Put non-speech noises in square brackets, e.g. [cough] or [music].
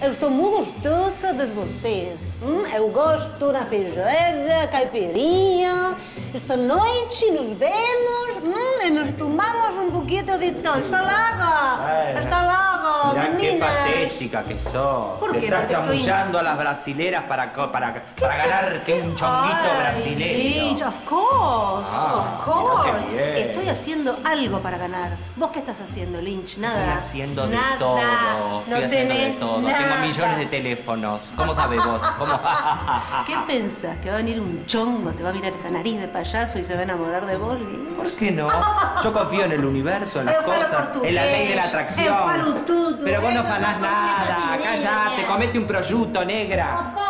Eu estou muito gostosa de vocês. Hum? Eu gosto na feijoada, caipirinha. Esta noite nos vemos hum? e nos tomamos un poquito de todo. Qué patética que sos. ¿Por Te qué? estás Porque estoy- chamullando a las brasileras para, co- para, para ganarte un chonguito Ay, brasileño. Lynch, of course, Ah, of course. bien. Estoy haciendo algo para ganar. ¿Vos qué estás haciendo, Lynch? Nada. Estoy haciendo de Nada. todo. No Estoy haciendo de tenés todo. nada. Tengo millones de teléfonos. ¿Cómo sabes vos? ¿Cómo? [laughs] ¿Qué pensás? ¿Que va a venir un chongo, te va a mirar esa nariz de payaso y se va a enamorar de vos, Lynch? ¿Por qué no? Yo confío en el universo, en las falo cosas, portugués, en la ley de la atracción. falo tudo, Pero vos no mi nada. Callate, comete un prosciutto, negra.